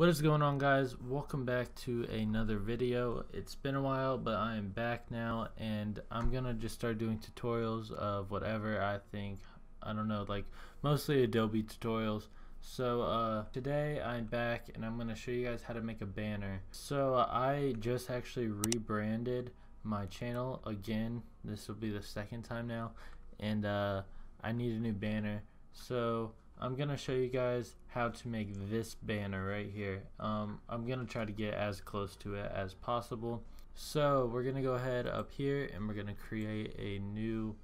What is going on guys? Welcome back to another video. It's been a while but I am back now and I'm gonna just start doing tutorials of whatever I think I don't know like mostly Adobe tutorials so uh, today I'm back and I'm gonna show you guys how to make a banner so uh, I just actually rebranded my channel again this will be the second time now and uh, I need a new banner so I'm gonna show you guys how to make this banner right here. Um, I'm gonna try to get as close to it as possible. So we're gonna go ahead up here and we're gonna create a new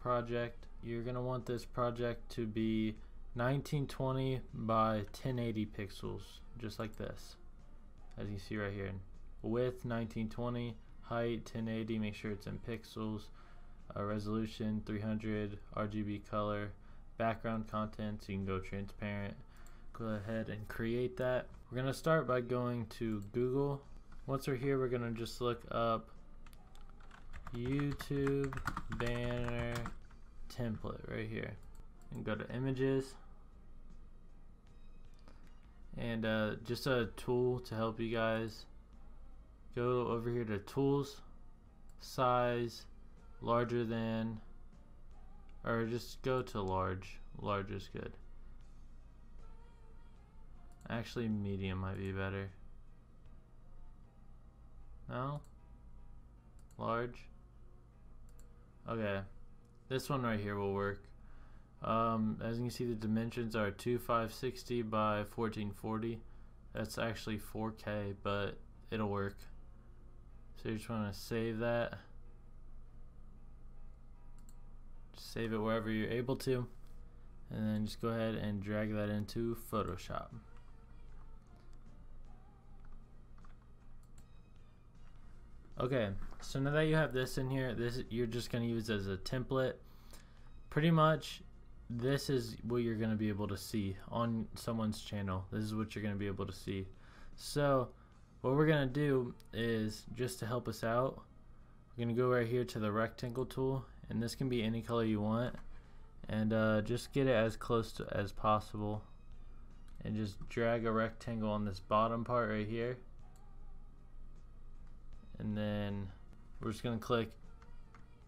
project. You're gonna want this project to be 1920 by 1080 pixels just like this. As you see right here width 1920 height 1080 make sure it's in pixels uh, resolution 300 RGB color background content so you can go transparent. Go ahead and create that. We're gonna start by going to Google. Once we're here we're gonna just look up YouTube banner template right here. And go to images. And uh, just a tool to help you guys. Go over here to tools. Size larger than or just go to large. Large is good. Actually medium might be better. No? Large? Okay. This one right here will work. Um, as you can see the dimensions are 2560 by 1440 that's actually 4k but it'll work. So you just want to save that save it wherever you're able to and then just go ahead and drag that into Photoshop. Okay so now that you have this in here this you're just going to use as a template. Pretty much this is what you're going to be able to see on someone's channel. This is what you're going to be able to see. So what we're going to do is just to help us out we're going to go right here to the rectangle tool and this can be any color you want. And uh, just get it as close to as possible. And just drag a rectangle on this bottom part right here. And then we're just gonna click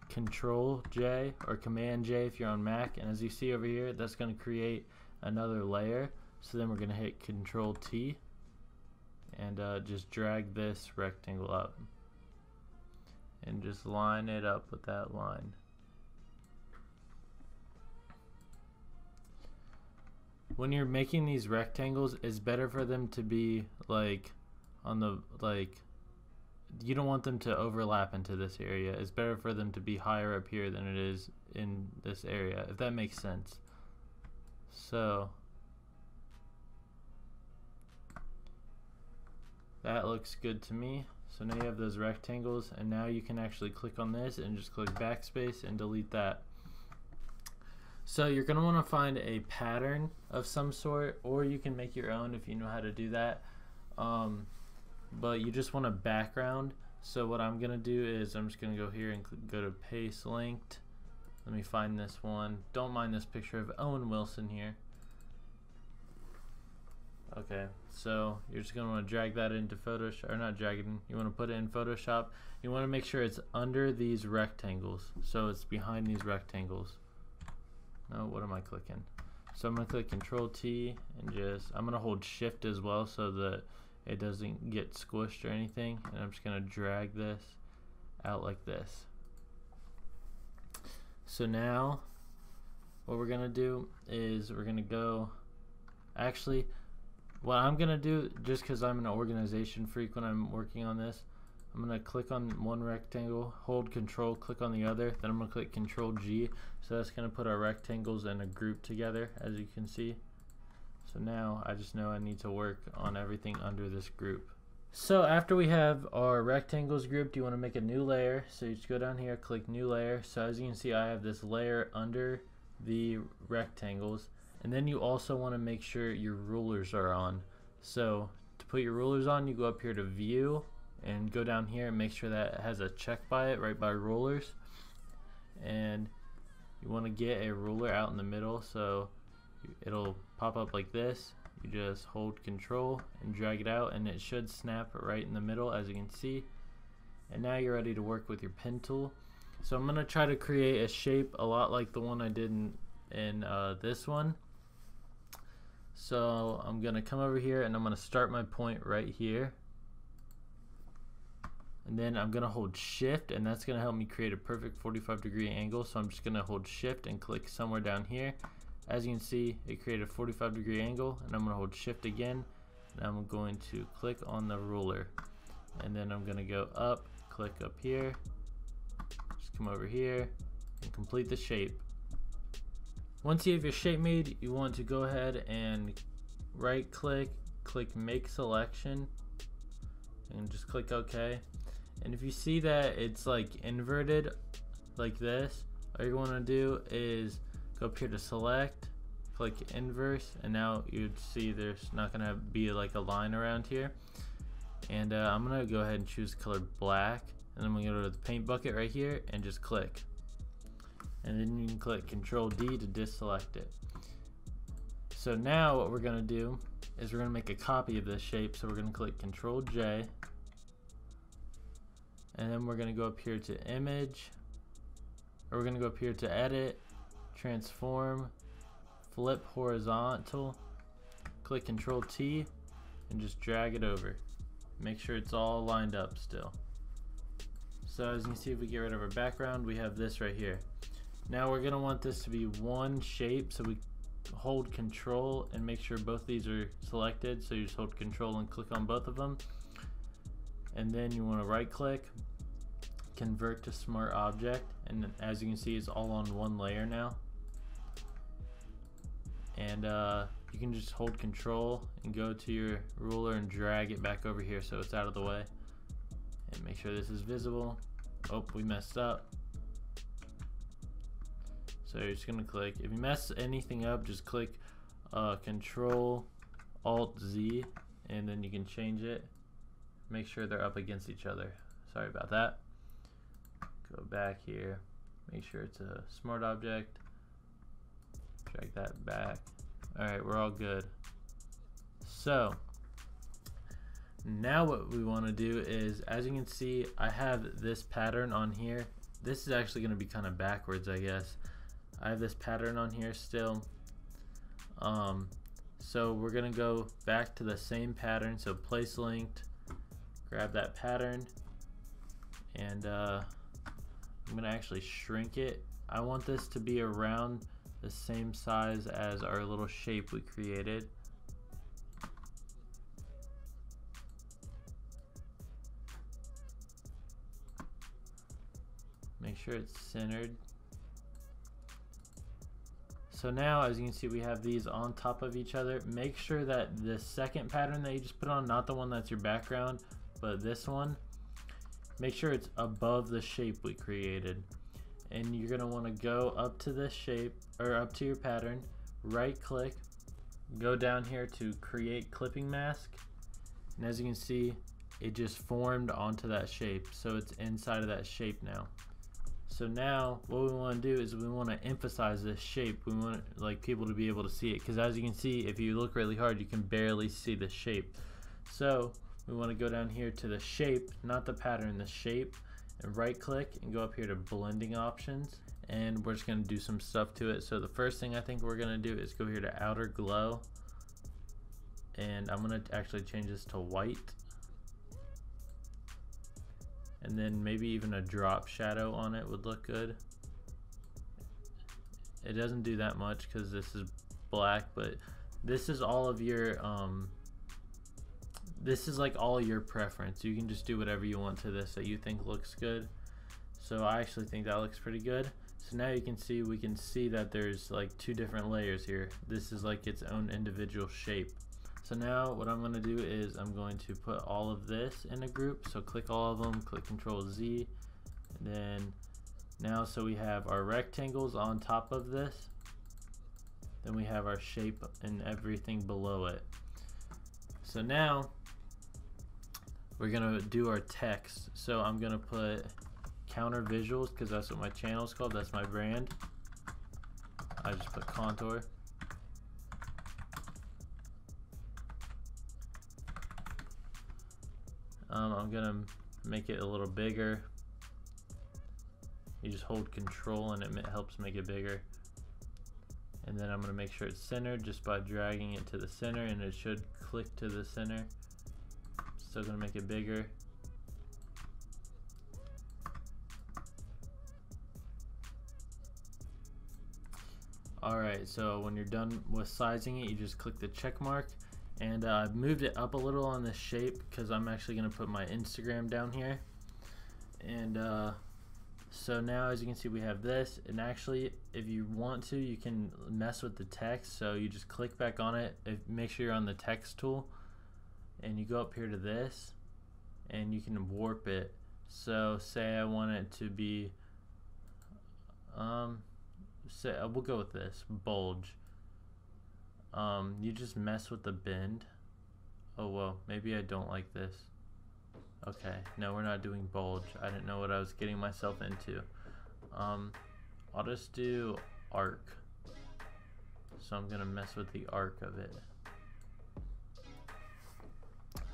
control J or command J if you're on Mac. And as you see over here that's gonna create another layer. So then we're gonna hit control T. And uh, just drag this rectangle up. And just line it up with that line when you're making these rectangles, it's better for them to be like on the like you don't want them to overlap into this area. It's better for them to be higher up here than it is in this area, if that makes sense. So that looks good to me. So now you have those rectangles and now you can actually click on this and just click backspace and delete that. So you're going to want to find a pattern of some sort or you can make your own if you know how to do that. Um, but you just want a background. So what I'm going to do is I'm just going to go here and go to place linked. Let me find this one. Don't mind this picture of Owen Wilson here. Okay, so you're just going to want to drag that into Photoshop, or not drag it in, you want to put it in Photoshop. You want to make sure it's under these rectangles, so it's behind these rectangles. No, what am I clicking? So I'm to click Control T and just, I'm going to hold Shift as well so that it doesn't get squished or anything. And I'm just going to drag this out like this. So now what we're going to do is we're going to go, actually, what I'm going to do, just because I'm an organization freak when I'm working on this, I'm going to click on one rectangle, hold control, click on the other, then I'm going to click control G. So that's going to put our rectangles in a group together as you can see. So now I just know I need to work on everything under this group. So after we have our rectangles grouped, you want to make a new layer. So you just go down here, click new layer. So as you can see, I have this layer under the rectangles. And then you also want to make sure your rulers are on. So to put your rulers on, you go up here to view and go down here and make sure that it has a check by it right by rulers. And you want to get a ruler out in the middle so it'll pop up like this. You just hold control and drag it out and it should snap right in the middle as you can see. And now you're ready to work with your pen tool. So I'm gonna try to create a shape a lot like the one I did in, in uh, this one. So I'm gonna come over here and I'm gonna start my point right here and then I'm gonna hold shift and that's gonna help me create a perfect 45 degree angle. So I'm just gonna hold shift and click somewhere down here. As you can see it created a 45 degree angle and I'm gonna hold shift again. And I'm going to click on the ruler. And then I'm gonna go up click up here. Just come over here and complete the shape. Once you have your shape made you want to go ahead and right click click make selection and just click OK and if you see that it's like inverted like this all you want to do is go up here to select click inverse and now you'd see there's not gonna be like a line around here. And uh, I'm gonna go ahead and choose color black and then we go to the paint bucket right here and just click. And then you can click control D to deselect it. So now what we're gonna do is we're gonna make a copy of this shape. So we're gonna click control J and then we're to go up here to image. Or we're to go up here to edit transform flip horizontal click control T and just drag it over. Make sure it's all lined up still. So as you can see if we get rid of our background we have this right here. Now we're gonna want this to be one shape so we hold control and make sure both these are selected. So you just hold control and click on both of them. And then you want to right click convert to smart object and as you can see it's all on one layer now. And uh, you can just hold control and go to your ruler and drag it back over here so it's out of the way. And make sure this is visible. Oh we messed up. So you're just gonna click. If you mess anything up just click uh, control alt Z and then you can change it. Make sure they're up against each other. Sorry about that go back here. Make sure it's a smart object. Drag that back. Alright we're all good. So now what we want to do is as you can see I have this pattern on here. This is actually going to be kind of backwards I guess. I have this pattern on here still. Um, so we're gonna go back to the same pattern. So place linked grab that pattern and uh, I'm gonna actually shrink it. I want this to be around the same size as our little shape we created. Make sure it's centered. So now, as you can see, we have these on top of each other. Make sure that the second pattern that you just put on, not the one that's your background, but this one, make sure it's above the shape we created. And you're gonna want to go up to this shape or up to your pattern right click go down here to create clipping mask. And as you can see it just formed onto that shape. So it's inside of that shape now. So now what we want to do is we want to emphasize this shape. We want like people to be able to see it. Because as you can see if you look really hard you can barely see the shape. So we want to go down here to the shape, not the pattern, the shape, and right click and go up here to blending options and we're just going to do some stuff to it. So the first thing I think we're going to do is go here to outer glow and I'm going to actually change this to white and then maybe even a drop shadow on it would look good. It doesn't do that much because this is black but this is all of your um, this is like all your preference. You can just do whatever you want to this that you think looks good. So I actually think that looks pretty good. So now you can see, we can see that there's like two different layers here. This is like its own individual shape. So now what I'm going to do is I'm going to put all of this in a group. So click all of them, click Control Z, and then now so we have our rectangles on top of this. Then we have our shape and everything below it. So now we're gonna do our text. So I'm gonna put counter visuals because that's what my channel is called. That's my brand. I just put contour. Um, I'm gonna make it a little bigger. You just hold control and it helps make it bigger. And then I'm gonna make sure it's centered just by dragging it to the center and it should click to the center. Still gonna make it bigger. Alright, so when you're done with sizing it, you just click the check mark. And uh, I've moved it up a little on this shape because I'm actually to put my Instagram down here. And uh, so now as you can see we have this and actually if you want to you can mess with the text so you just click back on it if, make sure you're on the text tool and you go up here to this and you can warp it. So say I want it to be um say uh, we'll go with this bulge. Um, you just mess with the bend. Oh well maybe I don't like this. Okay no we're not doing bulge. I didn't know what I was getting myself into. Um, I'll just do arc. So I'm gonna mess with the arc of it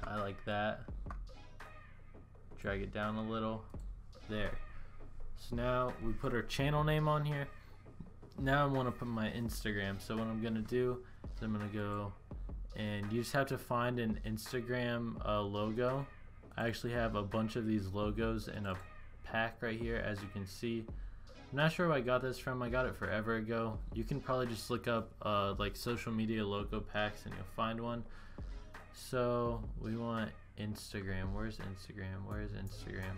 I like that drag it down a little there so now we put our channel name on here now I want to put my Instagram. So what I'm gonna do is I'm gonna go and you just have to find an Instagram uh, logo. I actually have a bunch of these logos in a pack right here as you can see. I'm not sure where I got this from. I got it forever ago. You can probably just look up uh, like social media logo packs and you'll find one. So we want Instagram. Where's Instagram? Where's Instagram?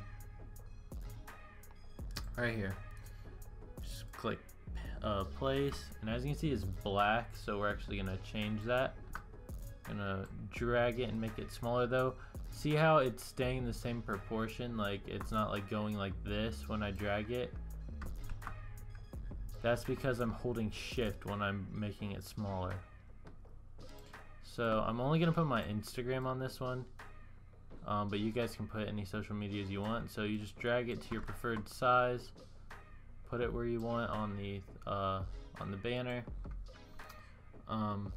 Right here. Just click uh, place and as you can see it's black so we're actually gonna change that gonna drag it and make it smaller though see how it's staying the same proportion like it's not like going like this when I drag it that's because I'm holding shift when I'm making it smaller so I'm only gonna put my Instagram on this one um, but you guys can put any social medias you want so you just drag it to your preferred size put it where you want on the uh, on the banner. Um,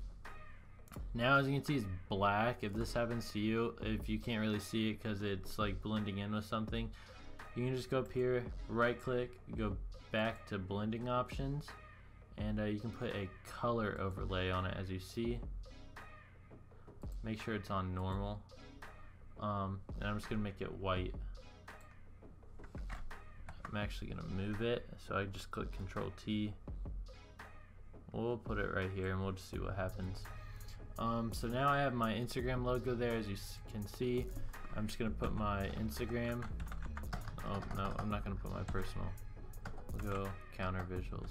now as you can see it's black. If this happens to you, if you can't really see it because it's like blending in with something, you can just go up here, right click, go back to blending options, and uh, you can put a color overlay on it as you see. Make sure it's on normal. Um, and I'm just going to make it white. I'm actually going to move it. So I just click Control T. We'll put it right here and we'll just see what happens. Um, so now I have my Instagram logo there as you can see. I'm just going to put my Instagram. Oh, no, I'm not going to put my personal. We'll go counter visuals.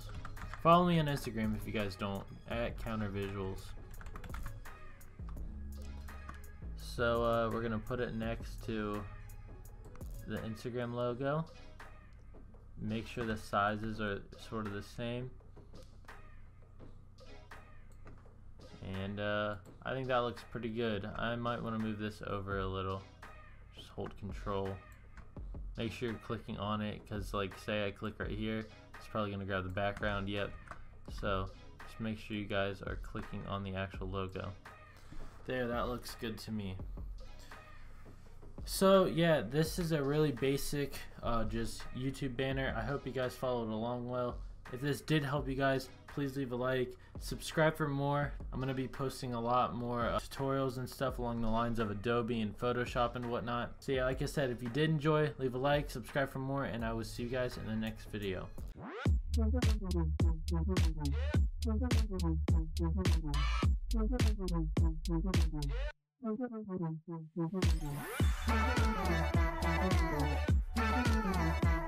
Follow me on Instagram if you guys don't, at counter visuals. So uh, we're to put it next to the Instagram logo. Make sure the sizes are sort of the same. And uh, I think that looks pretty good. I might want to move this over a little. Just hold control. Make sure you're clicking on it because like say I click right here it's probably gonna grab the background. Yep. So just make sure you guys are clicking on the actual logo there that looks good to me so yeah, this is a really basic uh, just YouTube banner. I hope you guys followed along well. If this did help you guys, please leave a like. Subscribe for more. I'm going to be posting a lot more uh, tutorials and stuff along the lines of Adobe and Photoshop and whatnot. So yeah, like I said, if you did enjoy, leave a like, subscribe for more, and I will see you guys in the next video. Thank Thank you.